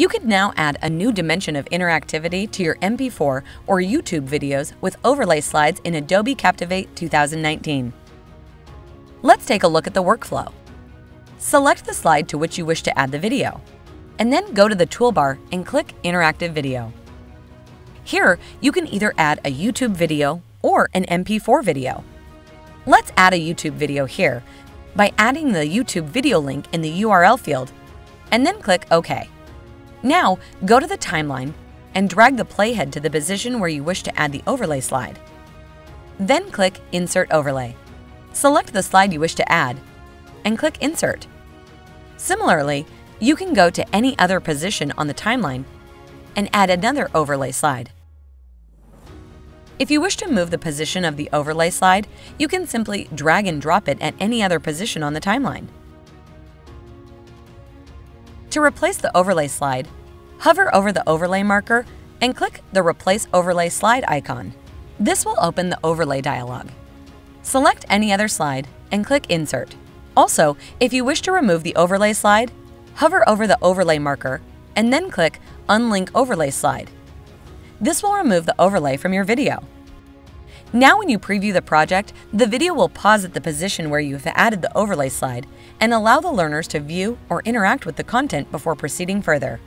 You can now add a new dimension of interactivity to your MP4 or YouTube videos with overlay slides in Adobe Captivate 2019. Let's take a look at the workflow. Select the slide to which you wish to add the video, and then go to the toolbar and click Interactive Video. Here, you can either add a YouTube video or an MP4 video. Let's add a YouTube video here by adding the YouTube video link in the URL field and then click OK. Now, go to the timeline and drag the playhead to the position where you wish to add the overlay slide. Then click Insert Overlay. Select the slide you wish to add and click Insert. Similarly, you can go to any other position on the timeline and add another overlay slide. If you wish to move the position of the overlay slide, you can simply drag and drop it at any other position on the timeline. To replace the overlay slide, hover over the overlay marker and click the Replace Overlay Slide icon. This will open the Overlay dialog. Select any other slide and click Insert. Also, if you wish to remove the overlay slide, hover over the overlay marker and then click Unlink Overlay Slide. This will remove the overlay from your video. Now when you preview the project, the video will pause at the position where you have added the overlay slide and allow the learners to view or interact with the content before proceeding further.